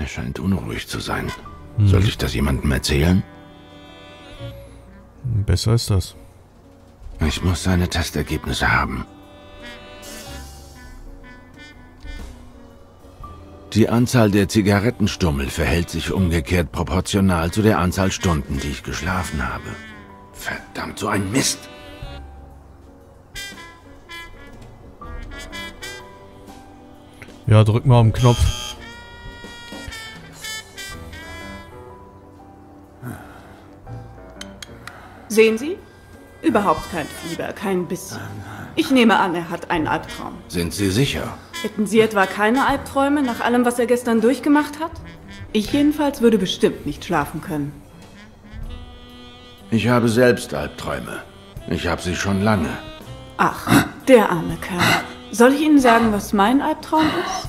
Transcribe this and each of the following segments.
Er scheint unruhig zu sein. Hm. Sollte ich das jemandem erzählen? Besser ist das. Ich muss seine Testergebnisse haben. Die Anzahl der Zigarettenstummel verhält sich umgekehrt proportional zu der Anzahl Stunden, die ich geschlafen habe. Verdammt, so ein Mist! Ja, drück mal auf den Knopf. Sehen Sie? Überhaupt kein Fieber, kein bisschen. Ich nehme an, er hat einen Albtraum. Sind Sie sicher? Hätten Sie etwa keine Albträume nach allem, was er gestern durchgemacht hat? Ich jedenfalls würde bestimmt nicht schlafen können. Ich habe selbst Albträume. Ich habe sie schon lange. Ach, der arme Kerl. Soll ich Ihnen sagen, was mein Albtraum ist?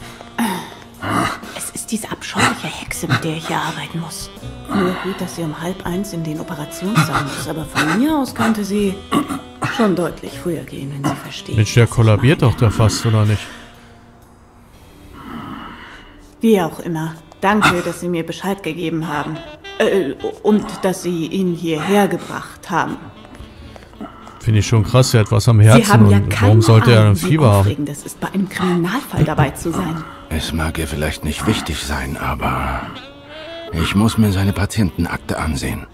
Ist diese abscheuliche Hexe, mit der ich hier arbeiten muss. Nur gut, dass sie um halb eins in den Operationssaal muss, aber von mir aus könnte sie schon deutlich früher gehen, wenn sie versteht. Mensch, der kollabiert doch da fast, oder nicht? Wie auch immer. Danke, dass Sie mir Bescheid gegeben haben. Äh, und dass Sie ihn hierher gebracht haben. Finde ich schon krass, er hat was am Herzen. Sie haben ja und warum sollte er ein Fieber haben? Das ist bei einem Kriminalfall dabei zu sein. Es mag ihr vielleicht nicht wichtig sein, aber ich muss mir seine Patientenakte ansehen.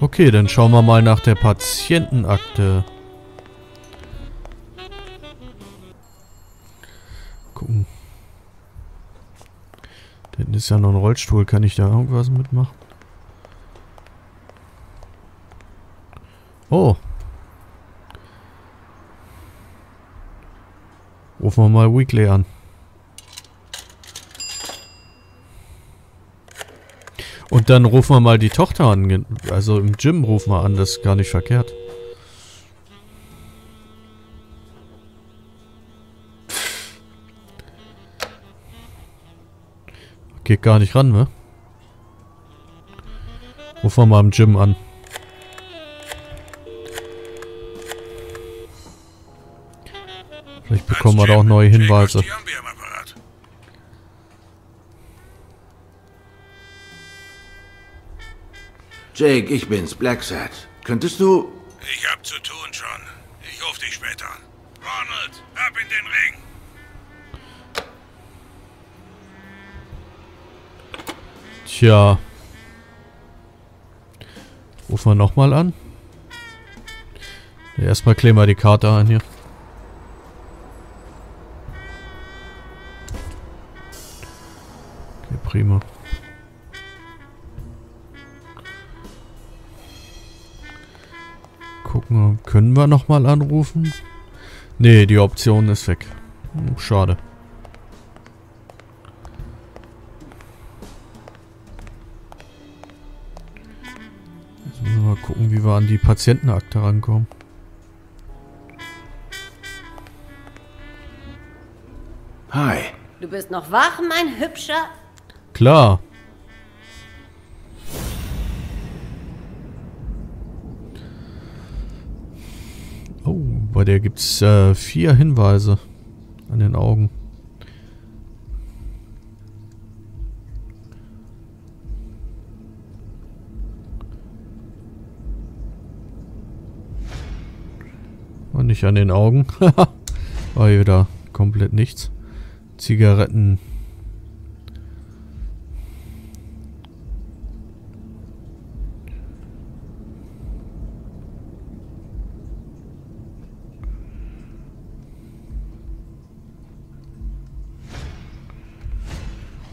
Okay, dann schauen wir mal nach der Patientenakte. Gucken. Hinten ist ja noch ein Rollstuhl. Kann ich da irgendwas mitmachen? Oh. Rufen wir mal Weekly an. Und dann rufen wir mal die Tochter an. Also im Gym rufen wir an. Das ist gar nicht verkehrt. Geht gar nicht ran, ne? Rufen wir mal im Gym an. Vielleicht bekommen wir da auch neue Hinweise. Jake, ich bin's, Blacksat. Könntest du... Ich hab zu tun, John. Ich ruf dich später an. Ronald, ab in den Ring. Tja. Rufen wir nochmal an. Erstmal kleben wir die Karte an hier. Okay, prima. Gucken, können wir nochmal anrufen? Nee, die Option ist weg. Hm, schade. An die Patientenakte rankommen. Hi. Du bist noch wach, mein Hübscher? Klar. Oh, bei der gibt es äh, vier Hinweise an den Augen. Nicht an den Augen. War hier wieder komplett nichts. Zigaretten.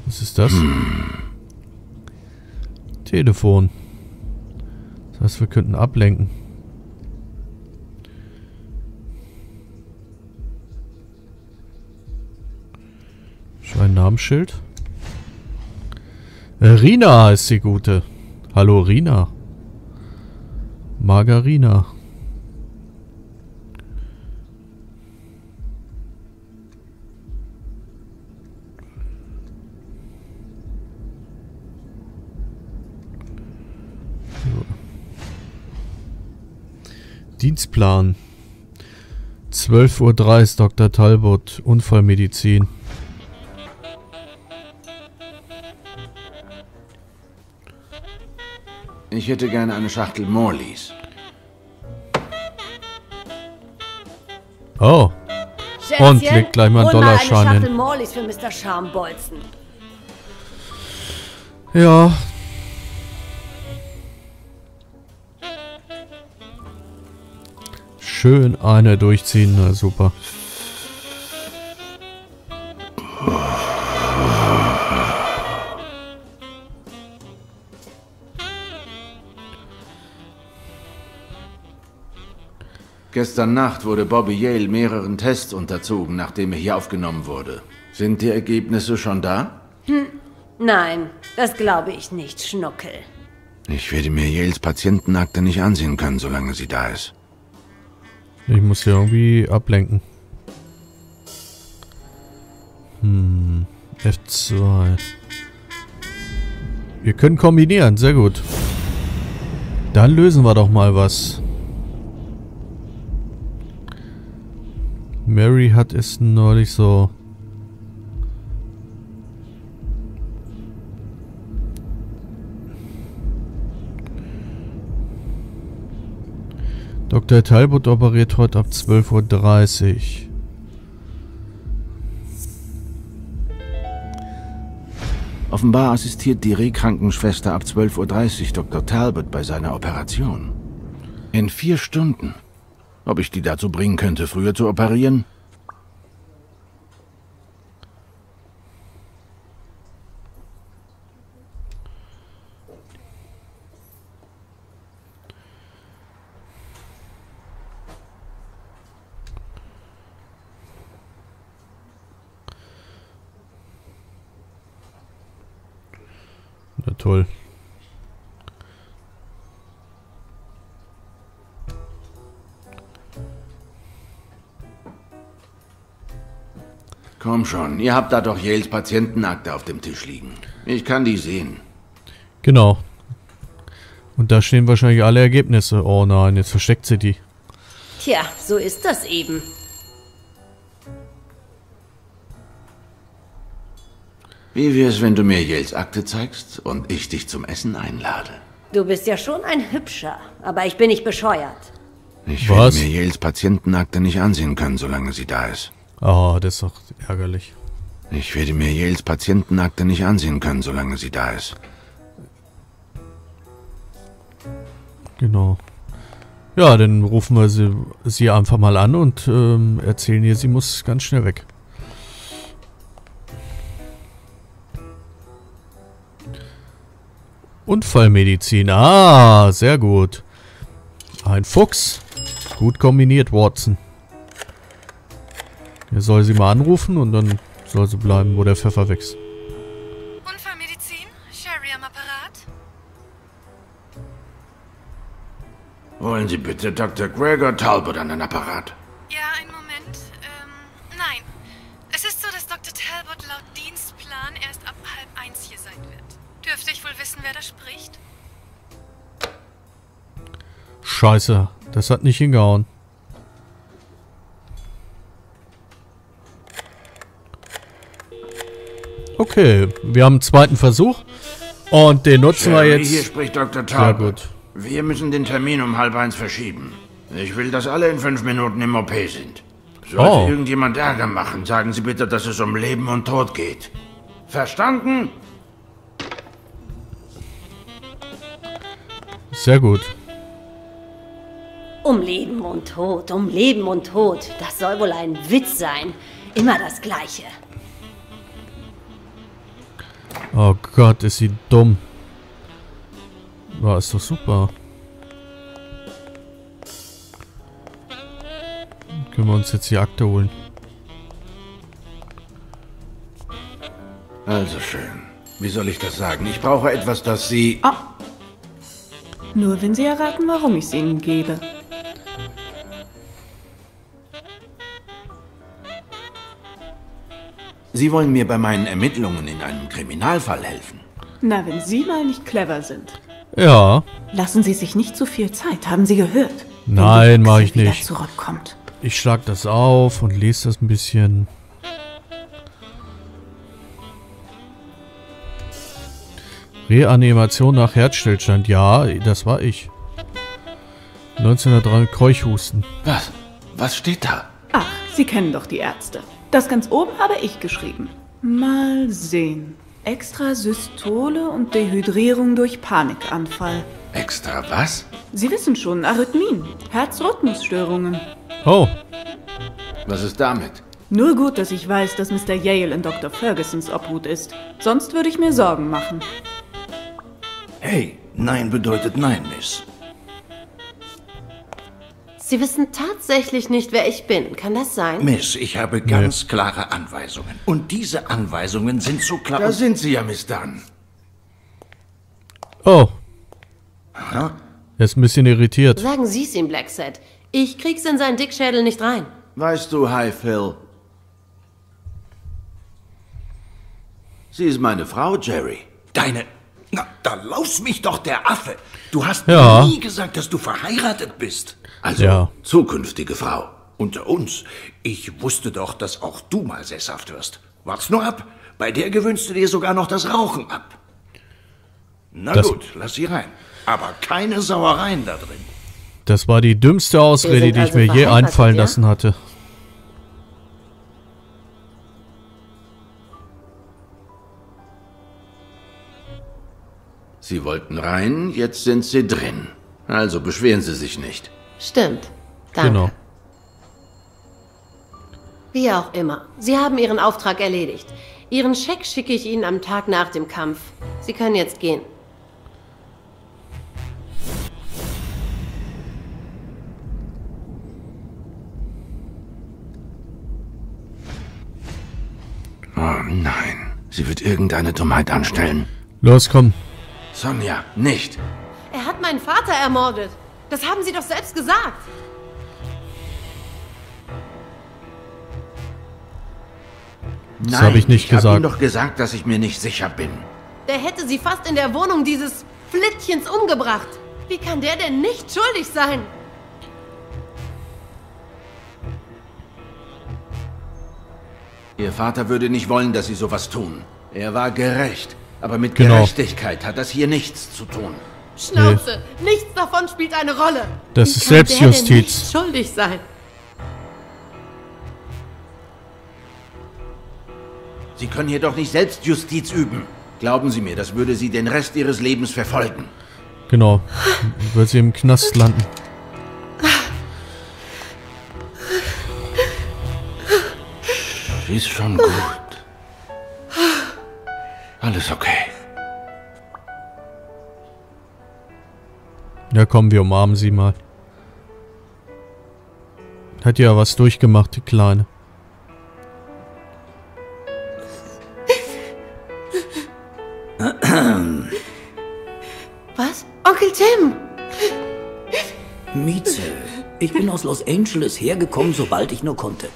Was ist das? Telefon. Das heißt, wir könnten ablenken. Namensschild? Äh, Rina ist die gute. Hallo Rina. Margarina. Dienstplan. 12.03 Uhr Dr. Talbot, Unfallmedizin. Ich hätte gerne eine Schachtel Morleys. Oh, Schätzchen, Und legt gleich mal einen Dollarschein eine Schachtel hin. Morleys für Mr. Schambolzen. ja. Schön eine durchziehen, na super. Gestern Nacht wurde Bobby Yale mehreren Tests unterzogen, nachdem er hier aufgenommen wurde. Sind die Ergebnisse schon da? Nein, das glaube ich nicht, Schnuckel. Ich werde mir Yales Patientenakte nicht ansehen können, solange sie da ist. Ich muss hier irgendwie ablenken. Hm, F2. Wir können kombinieren, sehr gut. Dann lösen wir doch mal was. Mary hat es neulich so... Dr. Talbot operiert heute ab 12.30 Uhr. Offenbar assistiert die Rehkrankenschwester ab 12.30 Uhr Dr. Talbot bei seiner Operation. In vier Stunden. Ob ich die dazu bringen könnte, früher zu operieren? Na toll. Komm schon, ihr habt da doch Yales Patientenakte auf dem Tisch liegen. Ich kann die sehen. Genau. Und da stehen wahrscheinlich alle Ergebnisse. Oh nein, jetzt versteckt sie die. Tja, so ist das eben. Wie wär's, wenn du mir Yales Akte zeigst und ich dich zum Essen einlade? Du bist ja schon ein Hübscher, aber ich bin nicht bescheuert. Ich werde mir Yales Patientenakte nicht ansehen können, solange sie da ist. Oh, das ist doch ärgerlich. Ich werde mir Yales Patientenakte nicht ansehen können, solange sie da ist. Genau. Ja, dann rufen wir sie, sie einfach mal an und ähm, erzählen ihr, sie muss ganz schnell weg. Unfallmedizin. Ah, sehr gut. Ein Fuchs. Gut kombiniert, Watson. Er soll sie mal anrufen und dann soll sie bleiben, wo der Pfeffer wächst. Unfallmedizin? Sherry am Apparat? Wollen Sie bitte Dr. Gregor Talbot an den Apparat? Ja, einen Moment. Ähm, nein. Es ist so, dass Dr. Talbot laut Dienstplan erst ab halb eins hier sein wird. Dürfte ich wohl wissen, wer da spricht? Scheiße, das hat nicht hingehauen. Okay, wir haben einen zweiten Versuch. Und den nutzen wir Sherry, Hier jetzt. spricht Dr. Sehr Talbot. gut. Wir müssen den Termin um halb eins verschieben. Ich will, dass alle in fünf Minuten im OP sind. Sollte Oh. irgendjemand Ärger machen, sagen Sie bitte, dass es um Leben und Tod geht. Verstanden? Sehr gut. Um Leben und Tod, um Leben und Tod. Das soll wohl ein Witz sein. Immer das Gleiche. Oh Gott, ist sie dumm. War ist doch super. Können wir uns jetzt die Akte holen. Also schön. Wie soll ich das sagen? Ich brauche etwas, das Sie... Ah. Nur wenn Sie erraten, warum ich es Ihnen gebe. Sie wollen mir bei meinen Ermittlungen in einem Kriminalfall helfen. Na, wenn Sie mal nicht clever sind. Ja, Lassen Sie sich nicht zu viel Zeit, haben Sie gehört? Nein, die mach Hexe ich nicht. zurückkommt. ich schlag das auf und lese das ein bisschen. Reanimation nach Herzstillstand. Ja, das war ich. 1903 Keuchhusten. Was? Was steht da? Ach, Sie kennen doch die Ärzte. Das ganz oben habe ich geschrieben. Mal sehen. Extrasystole und Dehydrierung durch Panikanfall. Extra was? Sie wissen schon, Arrhythmien, Herzrhythmusstörungen. Oh, Was ist damit? Nur gut, dass ich weiß, dass Mr. Yale in Dr. Fergusons Obhut ist. Sonst würde ich mir Sorgen machen. Hey, nein bedeutet nein, Miss. Sie wissen tatsächlich nicht, wer ich bin. Kann das sein? Miss, ich habe ganz klare Anweisungen. Und diese Anweisungen sind so klar. Da sind Sie ja, Miss Dunn. oh. Er ist ein bisschen irritiert. Sagen Sie es ihm, Blackset. Ich krieg's in seinen Dickschädel nicht rein. Weißt du, Hi Phil. Sie ist meine Frau, Jerry. Deine. Na, da laus mich doch der Affe. Du hast Ja. mir nie gesagt, dass du verheiratet bist. Also Ja. zukünftige Frau. Unter uns. Ich wusste doch, dass auch du mal sesshaft wirst. Wart's nur ab. Bei der gewöhnst du dir sogar noch das Rauchen ab. Na Das- gut, lass sie rein. Aber keine Sauereien da drin. Das war die dümmste Ausrede, die ich also mir je einfallen ja? lassen hatte. Sie wollten rein, jetzt sind Sie drin. Also beschweren Sie sich nicht. Stimmt. Danke. Genau. Wie auch immer. Sie haben Ihren Auftrag erledigt. Ihren Scheck schicke ich Ihnen am Tag nach dem Kampf. Sie können jetzt gehen. Oh nein. Sie wird irgendeine Dummheit anstellen. Los, komm. Sonja, nicht. Er hat meinen Vater ermordet. Das haben Sie doch selbst gesagt. Das habe ich nicht ich gesagt. Ihnen doch gesagt, dass ich mir nicht sicher bin. Der hätte Sie fast in der Wohnung dieses Flittchens umgebracht. Wie kann der denn nicht schuldig sein? Ihr Vater würde nicht wollen, dass Sie sowas tun. Er war gerecht. Aber mit Genau. Gerechtigkeit hat das hier nichts zu tun. Schnauze. Nichts davon spielt eine Rolle. Das Wie ist Selbstjustiz. nicht schuldig sein. Sie können hier doch nicht Selbstjustiz üben. Glauben Sie mir, das würde Sie den Rest Ihres Lebens verfolgen. Genau. Wird sie im Knast landen. Ist schon gut. Alles okay. Ja, komm, wir umarmen sie mal. Hat ja was durchgemacht, die Kleine. Was? Onkel Tim! Mieze, ich bin aus Los Angeles hergekommen, sobald ich nur konnte.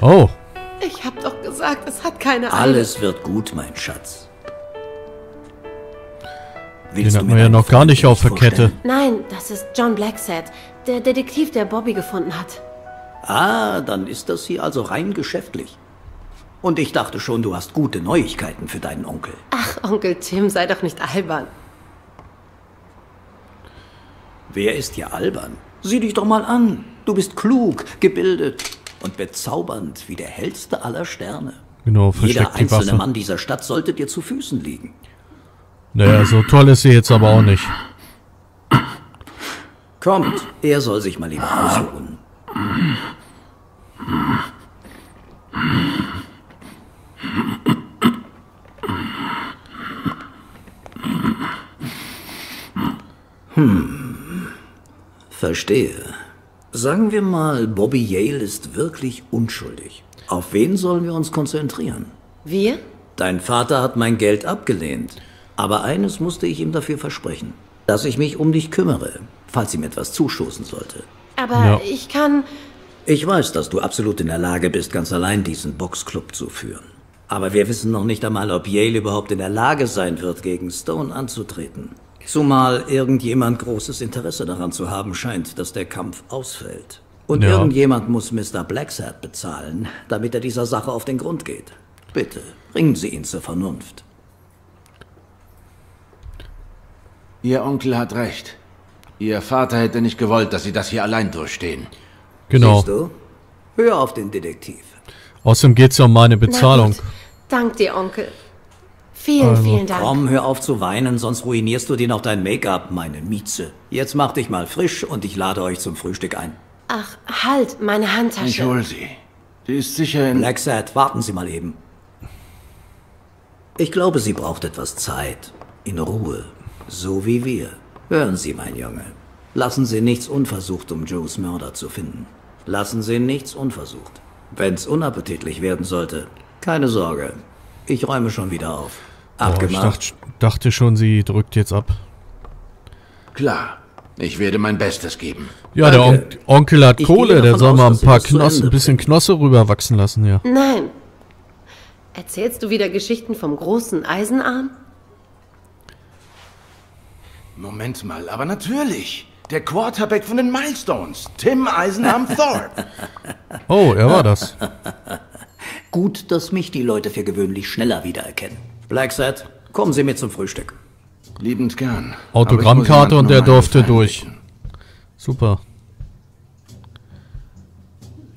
Oh, Ich hab doch gesagt, es hat keine Eile. Alles wird gut, mein Schatz. Den Willst hat du man mir ja noch gar nicht auf der Kette. Nein, das ist John Blacksad, der Detektiv, der Bobby gefunden hat. Ah, dann ist das hier also rein geschäftlich. Und ich dachte schon, du hast gute Neuigkeiten für deinen Onkel. Ach, Onkel Tim, sei doch nicht albern. Wer ist hier albern? Sieh dich doch mal an. Du bist klug, gebildet und bezaubernd wie der hellste aller Sterne. genau, Jeder einzelne. Mann dieser Stadt sollte dir zu Füßen liegen. Naja, so toll ist sie jetzt aber auch nicht. Kommt, er soll sich mal lieber ausruhen. Hm, verstehe. Sagen wir mal, Bobby Yale ist wirklich unschuldig. Auf wen sollen wir uns konzentrieren? Wir? Dein Vater hat mein Geld abgelehnt. Aber eines musste ich ihm dafür versprechen. Dass ich mich um dich kümmere, falls ihm etwas zustoßen sollte. Aber Ja. ich kann. Ich weiß, dass du absolut in der Lage bist, ganz allein diesen Boxclub zu führen. Aber wir wissen noch nicht einmal, ob Yale überhaupt in der Lage sein wird, gegen Stone anzutreten. Zumal irgendjemand großes Interesse daran zu haben scheint, dass der Kampf ausfällt. Und ja. irgendjemand muss Mr. Blacksad bezahlen, damit er dieser Sache auf den Grund geht. Bitte, bringen Sie ihn zur Vernunft. Ihr Onkel hat recht. Ihr Vater hätte nicht gewollt, dass Sie das hier allein durchstehen. Genau. Siehst du? Hör auf den Detektiv. Außerdem geht es ja um meine Bezahlung. Dank dir, Onkel. Vielen, also. vielen Dank. Komm, hör auf zu weinen, sonst ruinierst du dir noch dein Make-up, meine Mieze. Jetzt mach dich mal frisch und ich lade euch zum Frühstück ein. Ach, halt, meine Handtasche. Ich hol sie. Die ist sicher in... Blacksad, warten Sie mal eben. Ich glaube, sie braucht etwas Zeit. In Ruhe. So wie wir. Hören Sie, mein Junge. Lassen Sie nichts unversucht, um Joes Mörder zu finden. Lassen Sie nichts unversucht. Wenn's unappetitlich werden sollte, keine Sorge. Ich räume schon wieder auf. Abgemacht. Oh, ich dacht, dachte schon, sie drückt jetzt ab. Klar. Ich werde mein Bestes geben. Ja, der On Onkel hat ich Kohle, der soll aus, mal ein paar Knosse, ein bisschen Knosse rüberwachsen lassen, ja. Nein. Erzählst du wieder Geschichten vom großen Eisenarm? Moment mal, aber natürlich. Der Quarterback von den Milestones, Tim Eisenarm Thorpe. Oh, er war das. Gut, dass mich die Leute für gewöhnlich schneller wiedererkennen. Blacksad, kommen Sie mit zum Frühstück. Liebend gern. Autogrammkarte und er durfte durch. Super.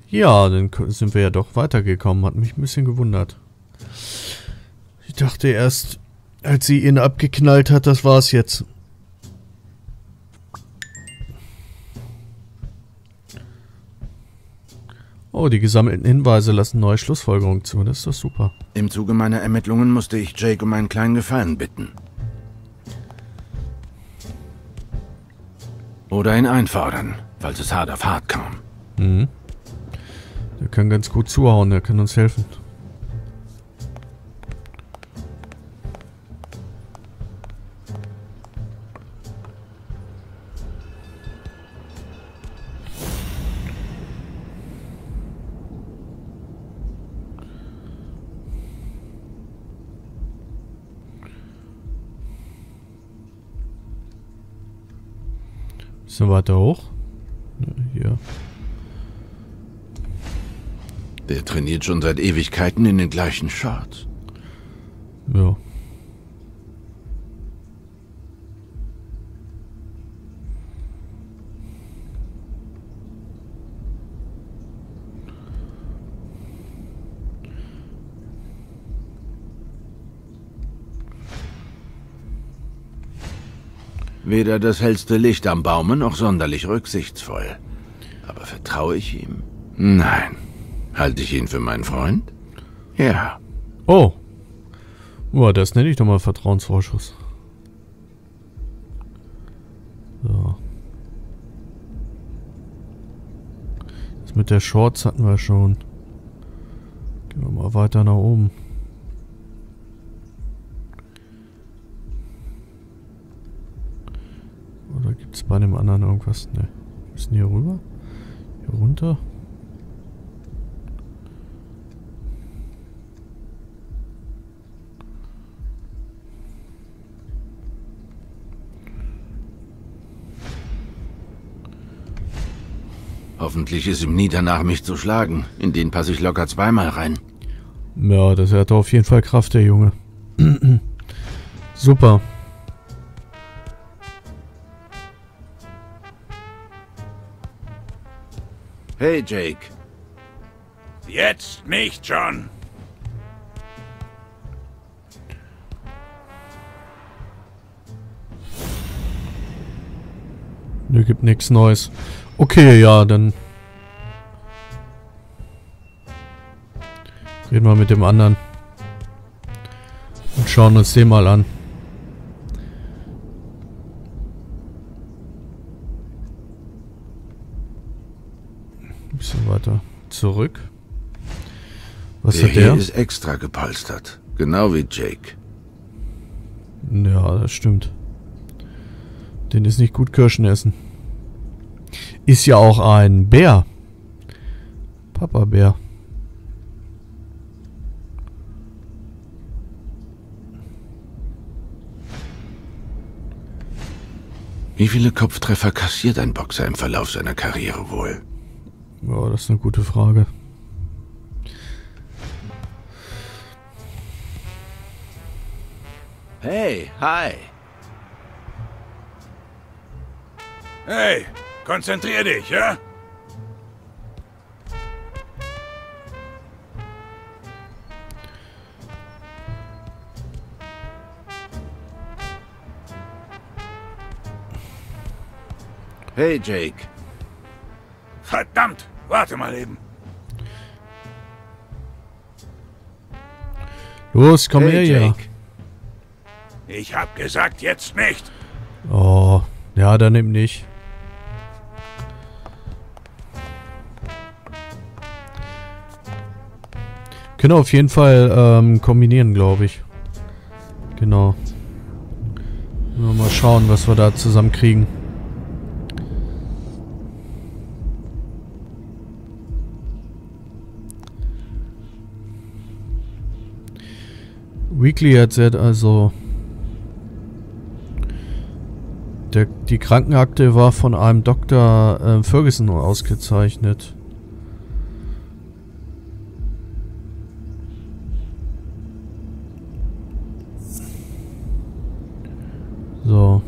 Ja, dann sind wir ja doch weitergekommen. Hat mich ein bisschen gewundert. Ich dachte erst, als sie ihn abgeknallt hat, das war's jetzt. Oh, die gesammelten Hinweise lassen neue Schlussfolgerungen zu. Das ist doch super. Im Zuge meiner Ermittlungen musste ich Jake um einen kleinen Gefallen bitten. Oder ihn einfordern, falls es hart auf hart kam. Mhm. Der kann ganz gut zuhauen, der kann uns helfen. Bisschen weiter hoch. Hier. Der trainiert schon seit Ewigkeiten in den gleichen Shorts. Ja. Weder das hellste Licht am Baume noch sonderlich rücksichtsvoll. Aber vertraue ich ihm? Nein. Halte ich ihn für meinen Freund? Ja. Oh. Boah, das nenne ich doch mal Vertrauensvorschuss. So. Das mit der Shorts hatten wir schon. Gehen wir mal weiter nach oben. Bei dem anderen irgendwas? Ne. Müssen hier rüber? Hier runter? Hoffentlich ist ihm nie danach, mich zu schlagen. In den passe ich locker zweimal rein. Ja, das hat auf jeden Fall Kraft, der Junge. Super. Hey, Jake. Jetzt nicht, John. Nö, gibt nichts Neues. Okay, ja, dann... Reden wir mit dem anderen. Und schauen uns den mal an. bisschen weiter zurück. Was der hat der? Ist extra gepolstert. Genau wie Jake. Ja, das stimmt. Den ist nicht gut Kirschen essen. Ist ja auch ein Bär. Papa Bär. Wie viele Kopftreffer kassiert ein Boxer im Verlauf seiner Karriere wohl? Ja, das ist eine gute Frage. Hey, hi. Hey, konzentrier dich, ja? Hey, Jake. Verdammt, warte mal eben. Los, komm hey, her, Jake. Ich hab gesagt, jetzt nicht. Oh, ja, dann eben nicht. Können auf jeden Fall ähm, kombinieren, glaube ich. Genau. Mal schauen, was wir da zusammen Weekly erzählt also, der, die Krankenakte war von einem Dr. Äh, Ferguson ausgezeichnet. So.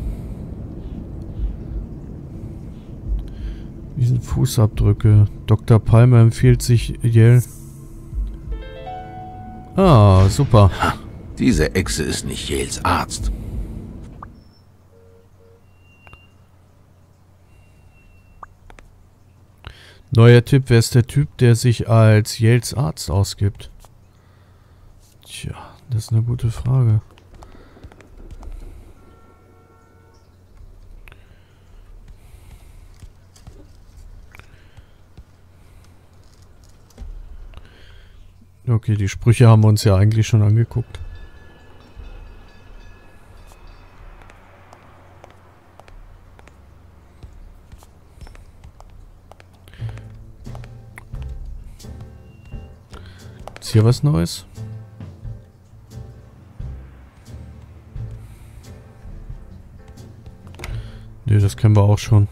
Diesen Fußabdrücke. Dr. Palmer empfiehlt sich Yale. Ah, super. Diese Echse ist nicht Yales Arzt. Neuer Tipp, wer ist der Typ, der sich als Yales Arzt ausgibt? Tja, das ist eine gute Frage. Okay, die Sprüche haben wir uns ja eigentlich schon angeguckt. Ist hier was Neues? Ne, das kennen wir auch schon.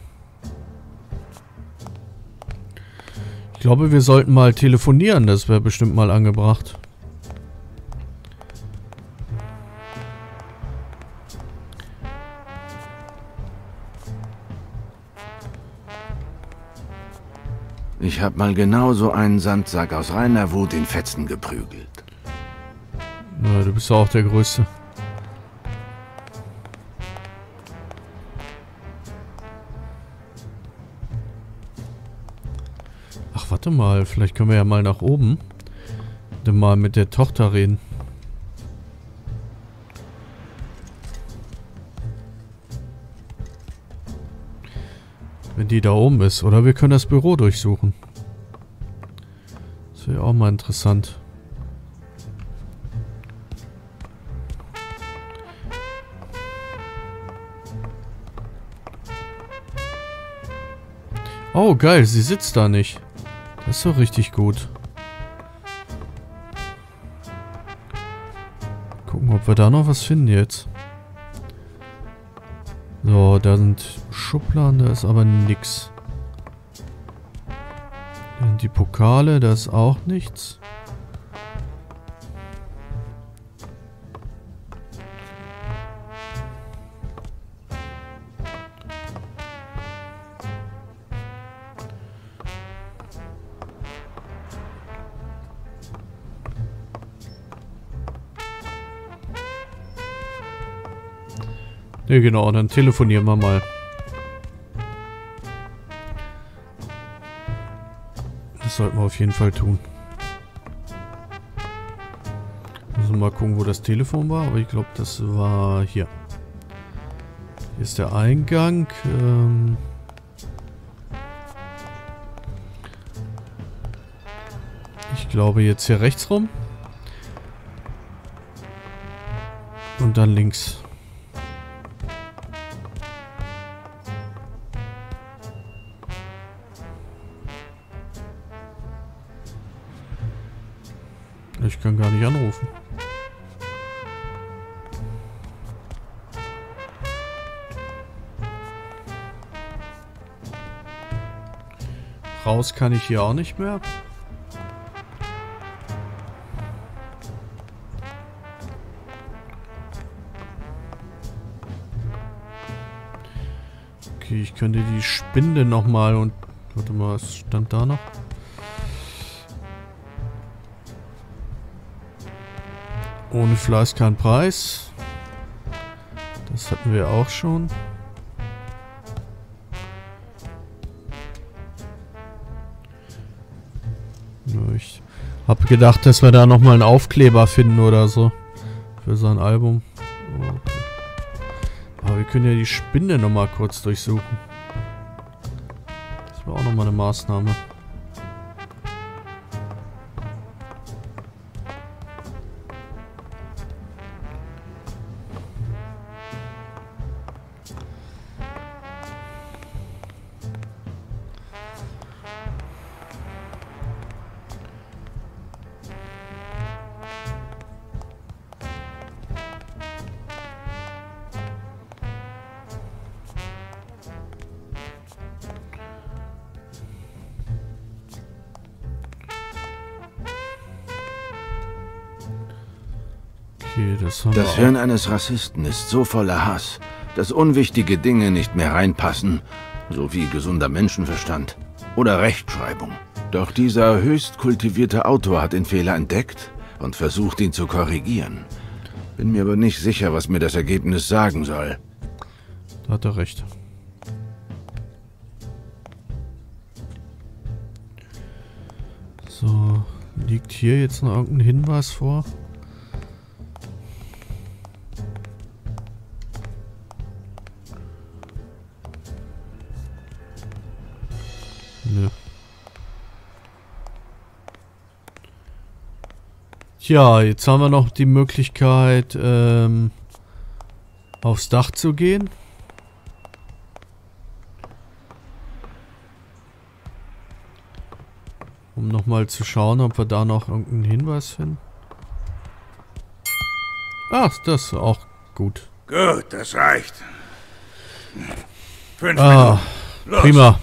Ich glaube, wir sollten mal telefonieren. Das wäre bestimmt mal angebracht. Ich hab mal genauso einen Sandsack aus reiner Wut in Fetzen geprügelt. Na, du bist auch der Größte. Ach, warte mal. Vielleicht können wir ja mal nach oben. Dann mal mit der Tochter reden. Wenn die da oben ist. Oder wir können das Büro durchsuchen. Das wäre auch mal interessant. Oh, geil, sie sitzt da nicht. Das ist doch richtig gut. Gucken, ob wir da noch was finden jetzt. So, da sind Schubladen, da ist aber nix. Dann die Pokale, da ist auch nichts. Ne, genau, dann telefonieren wir mal. Sollten wir auf jeden Fall tun. Müssen wir mal gucken, wo das Telefon war, aber ich glaube, das war hier. Hier ist der Eingang. Ähm ich glaube jetzt hier rechts rum. Und dann links. Kann gar nicht anrufen. raus kann ich hier auch nicht mehr. Okay, ich könnte die Spinde nochmal und... Warte mal, was stand da noch? Ohne Fleiß kein Preis. Das hatten wir auch schon. Ich habe gedacht, dass wir da nochmal einen Aufkleber finden oder so. Für sein Album. Aber wir können ja die Spinde nochmal kurz durchsuchen. Das war auch nochmal eine Maßnahme. Okay, das haben Das Hirn eines Rassisten ist so voller Hass, dass unwichtige Dinge nicht mehr reinpassen, so wie gesunder Menschenverstand oder Rechtschreibung. Doch dieser höchst kultivierte Autor hat den Fehler entdeckt und versucht, ihn zu korrigieren. Bin mir aber nicht sicher, was mir das Ergebnis sagen soll. Da hat er recht. So, liegt hier jetzt noch irgendein Hinweis vor? Tja, jetzt haben wir noch die Möglichkeit, ähm, aufs Dach zu gehen. Um nochmal zu schauen, ob wir da noch irgendeinen Hinweis finden. Ah, das ist auch gut. Gut, das reicht. Fünf Ah, Minuten. Los. prima.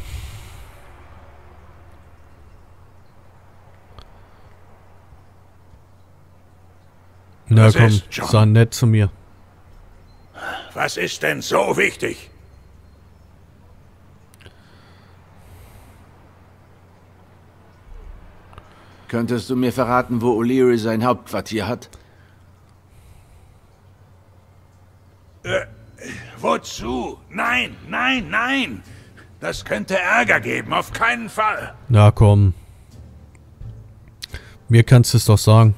Na Was komm, ist, John? sei nett zu mir. Was ist denn so wichtig? Könntest du mir verraten, wo O'Leary sein Hauptquartier hat? Wozu? Nein, nein, nein. Das könnte Ärger geben, auf keinen Fall. Na komm. Mir kannst du es doch sagen.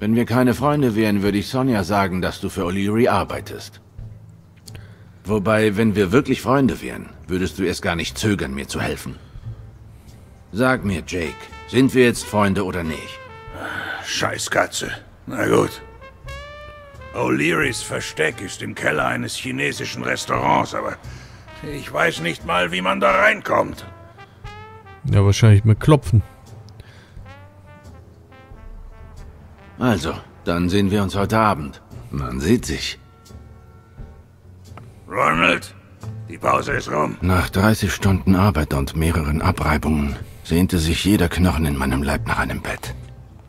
Wenn wir keine Freunde wären, würde ich Sonja sagen, dass du für O'Leary arbeitest. Wobei, wenn wir wirklich Freunde wären, würdest du erst gar nicht zögern, mir zu helfen. Sag mir, Jake, sind wir jetzt Freunde oder nicht? Scheißkatze. Na gut. O'Learys Versteck ist im Keller eines chinesischen Restaurants, aber ich weiß nicht mal, wie man da reinkommt. Ja, wahrscheinlich mit Klopfen. Also, dann sehen wir uns heute Abend. Man sieht sich. Ronald, die Pause ist rum. Nach 30 Stunden Arbeit und mehreren Abreibungen sehnte sich jeder Knochen in meinem Leib nach einem Bett.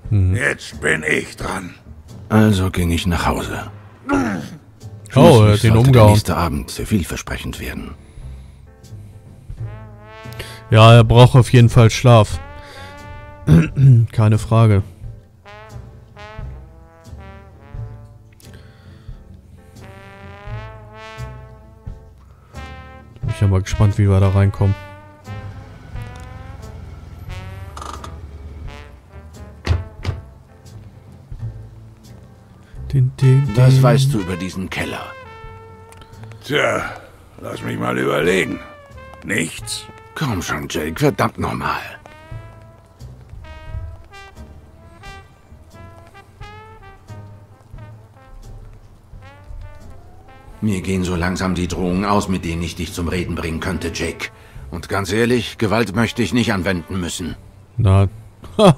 Jetzt bin ich dran. Also ging ich nach Hause. Oh, er hat den sollte Der umgehauen. nächste Abend sehr vielversprechend werden. Ja, er braucht auf jeden Fall Schlaf. Keine Frage. Ja mal gespannt, wie wir da reinkommen. Din, din, din. Was weißt du über diesen Keller? Tja, lass mich mal überlegen. Nichts? Komm schon, Jake, verdammt nochmal. Mir gehen so langsam die Drohungen aus, mit denen ich dich zum Reden bringen könnte, Jake. Und ganz ehrlich, Gewalt möchte ich nicht anwenden müssen. Na. Ha.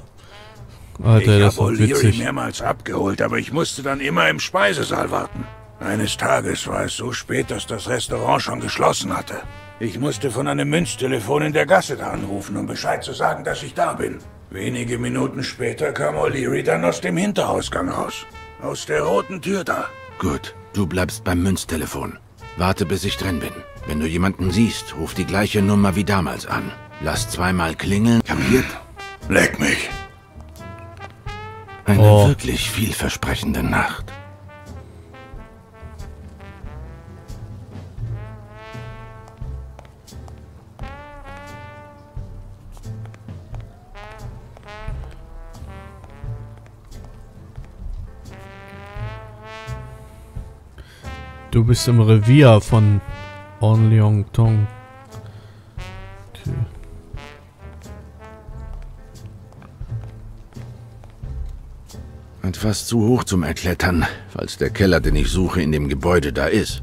Alter, ich das habe ist O'Leary witzig. mehrmals abgeholt, aber ich musste dann immer im Speisesaal warten. Eines Tages war es so spät, dass das Restaurant schon geschlossen hatte. Ich musste von einem Münztelefon in der Gasse da anrufen, um Bescheid zu sagen, dass ich da bin. Wenige Minuten später kam O'Leary dann aus dem Hinterausgang raus. Aus der roten Tür da. Gut, du bleibst beim Münztelefon. Warte, bis ich drin bin. Wenn du jemanden siehst, ruf die gleiche Nummer wie damals an. Lass zweimal klingeln, kapiert? Leck mich. Eine Oh. wirklich vielversprechende Nacht. Du bist im Revier von On Leong Tong. Okay. Etwas zu hoch zum Erklettern, falls der Keller, den ich suche, in dem Gebäude da ist.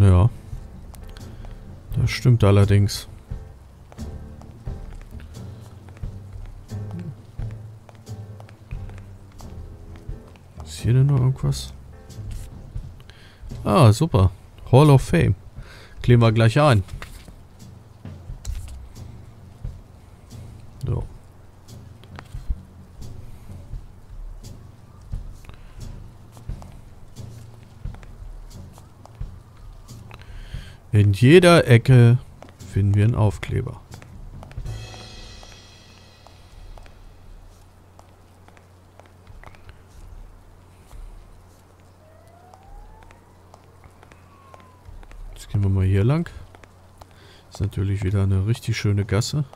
Ja. Das stimmt allerdings. Ist hier denn noch irgendwas? Ah, super. Hall of Fame. Kleben wir gleich ein. So. In jeder Ecke finden wir einen Aufkleber. Gehen wir mal hier lang. Ist natürlich wieder eine richtig schöne Gasse.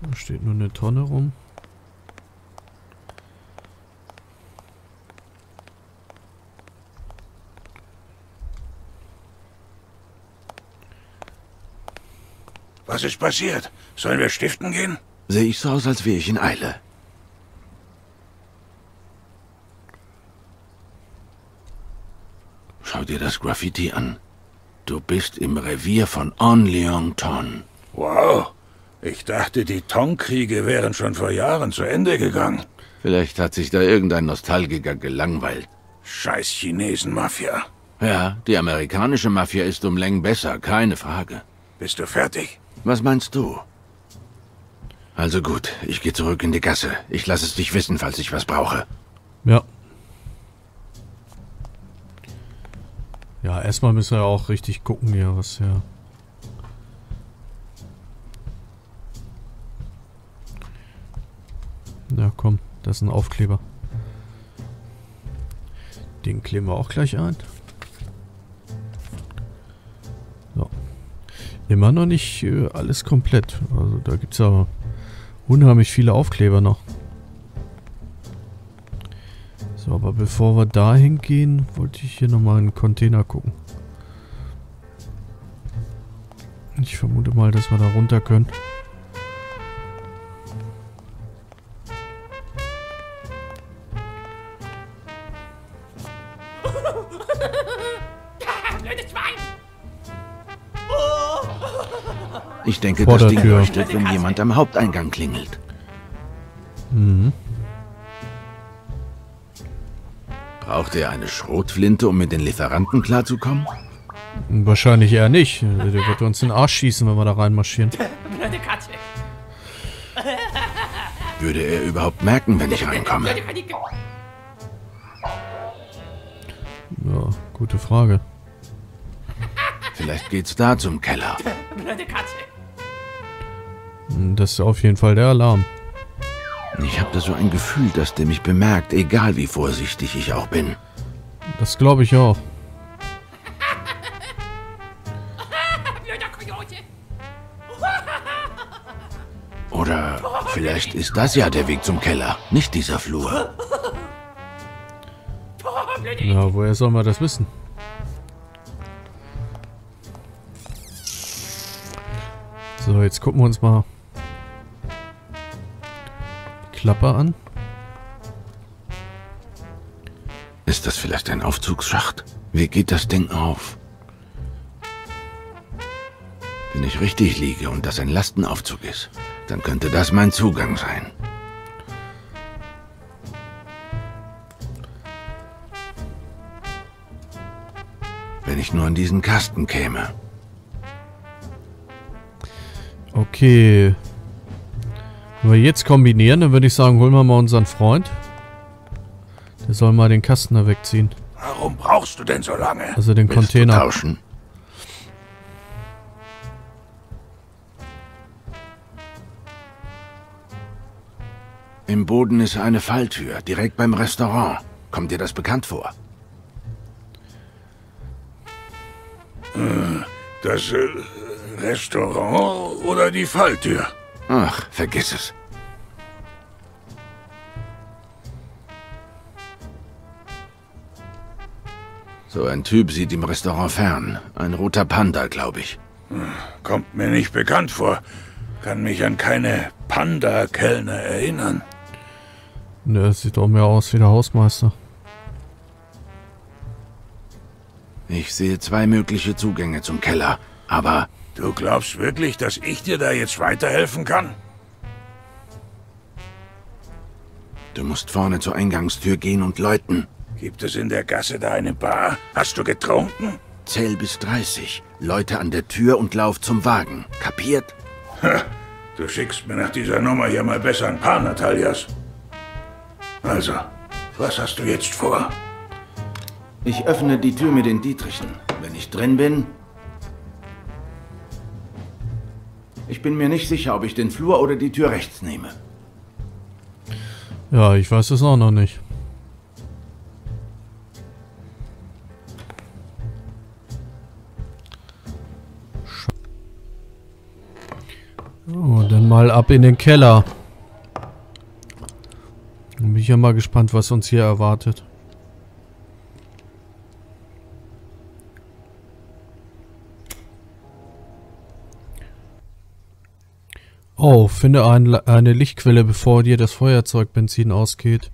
Da steht nur eine Tonne rum. Was ist passiert? Sollen wir stiften gehen? Sehe ich so aus, als wäre ich in Eile. Schau dir das Graffiti an. Du bist im Revier von On Leong Ton. Wow. Ich dachte, die Tong-Kriege wären schon vor Jahren zu Ende gegangen. Vielleicht hat sich da irgendein Nostalgiker gelangweilt. Scheiß Chinesen-Mafia. Ja, die amerikanische Mafia ist um Längen besser, keine Frage. Bist du fertig? Was meinst du? Also gut, ich gehe zurück in die Gasse. Ich lasse es dich wissen, falls ich was brauche. Ja. Ja, erstmal müssen wir auch richtig gucken hier, was ja. Na komm, das ist ein Aufkleber. Den kleben wir auch gleich ein. So. Immer noch nicht äh, alles komplett. Also da gibt es aber unheimlich viele Aufkleber noch. So, aber bevor wir dahin gehen, wollte ich hier nochmal einen Container gucken. Ich vermute mal, dass wir da runter können. Ich denke, Vor das der Ding Tür. leuchtet, wenn jemand am Haupteingang klingelt. Mhm. Braucht er eine Schrotflinte, um mit den Lieferanten klarzukommen? Wahrscheinlich eher nicht. Der wird uns in den Arsch schießen, wenn wir da reinmarschieren. Würde er überhaupt merken, wenn ich reinkomme? Ja, gute Frage. Vielleicht geht's da zum Keller. Das ist auf jeden Fall der Alarm. Ich habe da so ein Gefühl, dass der mich bemerkt, egal wie vorsichtig ich auch bin. Das glaube ich auch. Oder vielleicht ist das ja der Weg zum Keller, nicht dieser Flur. Ja, woher soll man das wissen? So, jetzt gucken wir uns mal Klappe an. Ist das vielleicht ein Aufzugsschacht? Wie geht das Ding auf? Wenn ich richtig liege und das ein Lastenaufzug ist, dann könnte das mein Zugang sein. Wenn ich nur an diesen Kasten käme. Okay, wenn wir jetzt kombinieren, dann würde ich sagen, holen wir mal unseren Freund. Der soll mal den Kasten da wegziehen. Warum brauchst du denn so lange? Also den Willst Container. Du tauschen? Im Boden ist eine Falltür, direkt beim Restaurant. Kommt dir das bekannt vor? Das äh, Restaurant oder die Falltür? Ach, vergiss es. So ein Typ sieht im Restaurant fern. Ein roter Panda, glaube ich. Kommt mir nicht bekannt vor. Kann mich an keine Panda-Kellner erinnern. Ne, sieht doch mehr aus wie der Hausmeister. Ich sehe zwei mögliche Zugänge zum Keller, aber Du glaubst wirklich, dass ich dir da jetzt weiterhelfen kann? du musst vorne zur Eingangstür gehen und läuten. Gibt es in der Gasse da eine Bar? Hast du getrunken? Zähl bis 30. Leute an der Tür und lauf zum Wagen. Kapiert? Ha, du schickst mir nach dieser Nummer hier mal besser ein paar Natalias. Also, was hast du jetzt vor? Ich öffne die Tür mit den Dietrichen. Wenn ich drin bin... Ich bin mir nicht sicher, ob ich den Flur oder die Tür rechts nehme. Ja, ich weiß es auch noch nicht. Oh, dann mal ab in den Keller. Bin ich ja mal gespannt, was uns hier erwartet. Oh, finde ein, eine Lichtquelle, bevor dir das Feuerzeugbenzin ausgeht.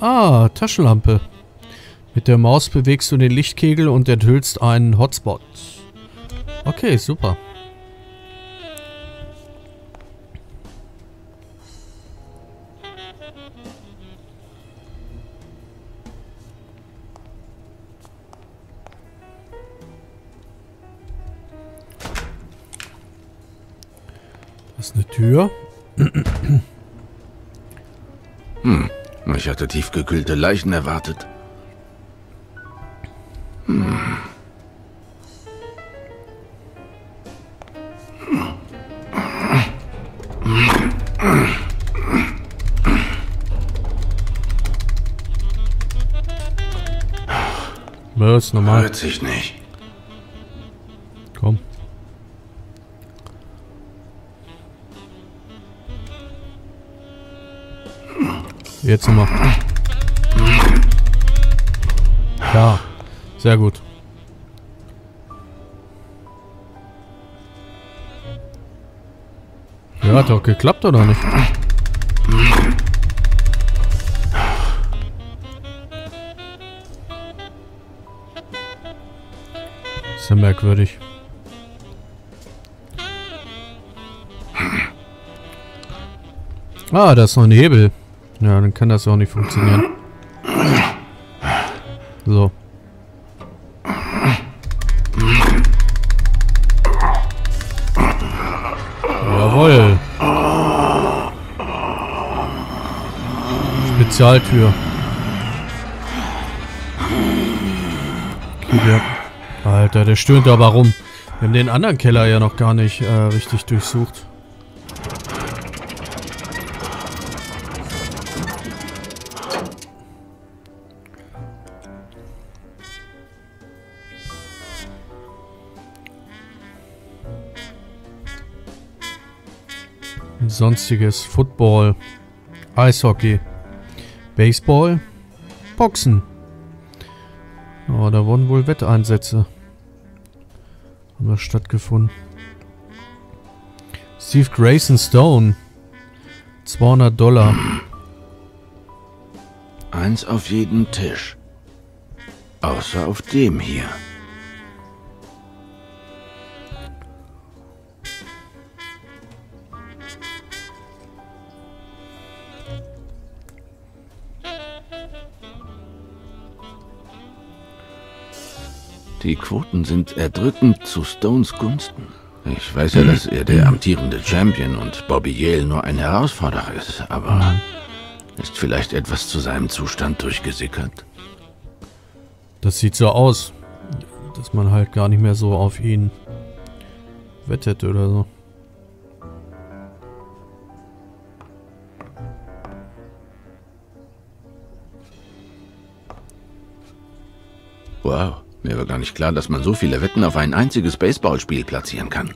Ah, Taschenlampe. Der Maus bewegst du den Lichtkegel und enthüllst einen Hotspot. Okay, super. Das ist eine Tür. Ich hatte tiefgekühlte Leichen erwartet. Ist normal. Hört sich nicht. Komm. Jetzt nochmal. Ja, sehr gut. Ja, hat doch geklappt, oder nicht? Ist ja merkwürdig. Ah, da ist noch ein Hebel. Ja, dann kann das auch nicht funktionieren. So. Jawohl. Spezialtür. Alter, der stöhnt aber rum. Wir haben den anderen Keller ja noch gar nicht äh, richtig durchsucht. Sonstiges. Football. Eishockey. Baseball. Boxen. Oh, da wurden wohl Wetteinsätze haben wir stattgefunden. Steve Grayson Stone. 200 Dollar. Eins auf jeden Tisch. Außer auf dem hier. Die Quoten sind erdrückend zu Stones Gunsten. Ich weiß ja, dass er der amtierende Champion und Bobby Yale nur ein Herausforderer ist, aber ist vielleicht etwas zu seinem Zustand durchgesickert? Das sieht so aus, dass man halt gar nicht mehr so auf ihn wettet oder so. Gar nicht klar, dass man so viele Wetten auf ein einziges Baseballspiel platzieren kann.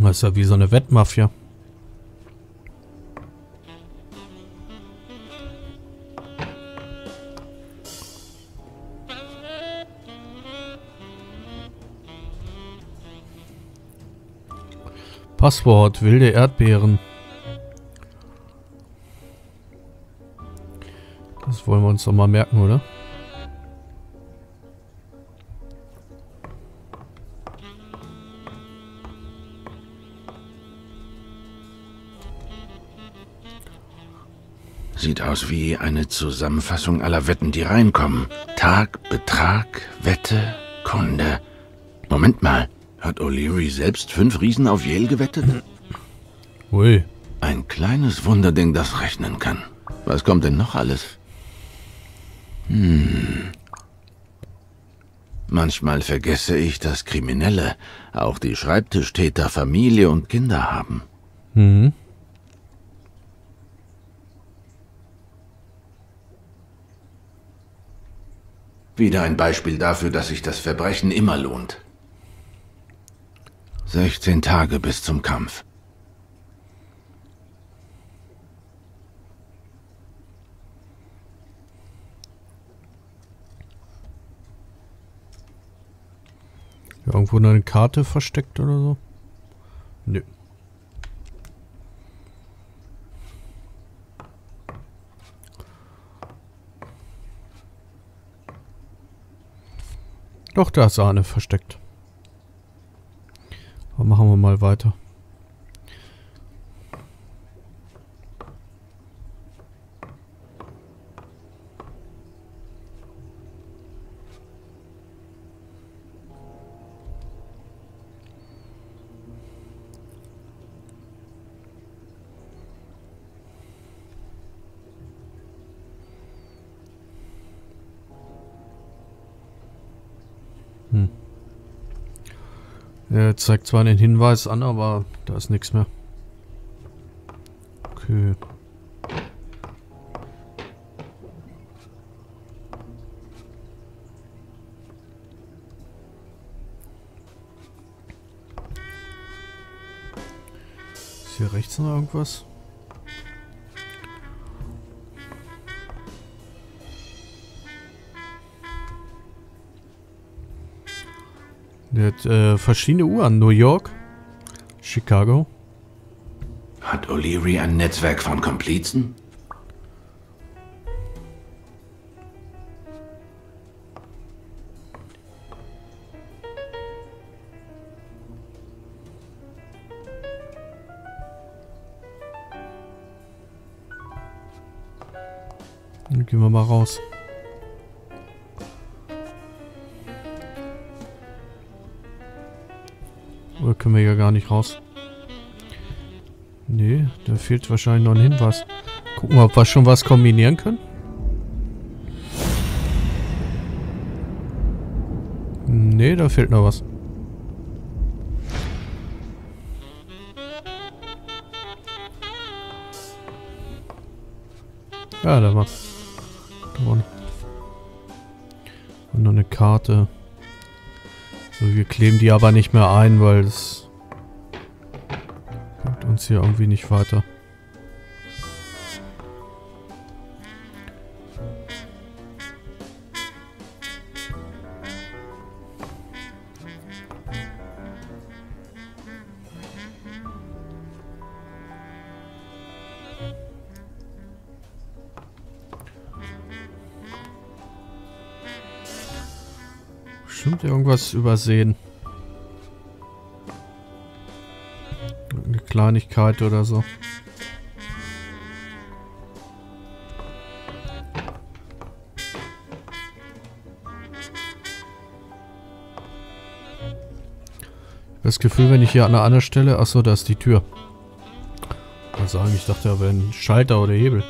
Das ist ja wie so eine Wettmafia. Passwort, wilde Erdbeeren. Das wollen wir uns doch mal merken, oder? Aus wie eine Zusammenfassung aller Wetten, die reinkommen. Tag, Betrag, Wette, Kunde. Moment mal. Hat O'Leary selbst fünf Riesen auf Yale gewettet? Ui. Ein kleines Wunderding, das rechnen kann. Was kommt denn noch alles? Hm. Manchmal vergesse ich, dass Kriminelle, auch die Schreibtischtäter, Familie und Kinder haben. Mhm. Wieder ein Beispiel dafür, dass sich das Verbrechen immer lohnt. 16 Tage bis zum Kampf. Irgendwo eine Karte versteckt oder so? Nö. Doch, da ist Sahne versteckt. Aber machen wir mal weiter. Er zeigt zwar einen Hinweis an, aber da ist nichts mehr. Okay. Ist hier rechts noch irgendwas? Der hat äh, verschiedene Uhren. New York, Chicago. Hat O'Leary ein Netzwerk von Komplizen? Dann gehen wir mal raus. Können wir ja gar nicht raus? Nee, da fehlt wahrscheinlich noch ein Hinweis. Gucken wir, ob wir schon was kombinieren können. Nee, da fehlt noch was. Ja, da war. Und noch eine Karte. So, wir kleben die aber nicht mehr ein, weil es bringt uns hier irgendwie nicht weiter. Irgendwas übersehen. Eine Kleinigkeit oder so. Das Gefühl, wenn ich hier an einer anderen Stelle... Achso, da ist die Tür. Mal sagen, ich dachte, da wäre ein Schalter oder Hebel.